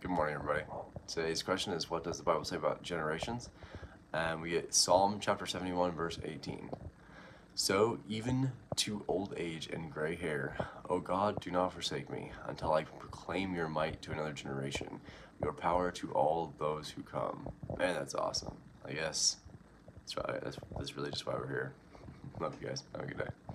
Good morning, everybody. Today's question is What does the Bible say about generations? And we get Psalm chapter 71, verse 18. So, even to old age and gray hair, O God, do not forsake me until I proclaim your might to another generation, your power to all those who come. Man, that's awesome. I guess that's, right. that's, that's really just why we're here. Love you guys. Have a good day.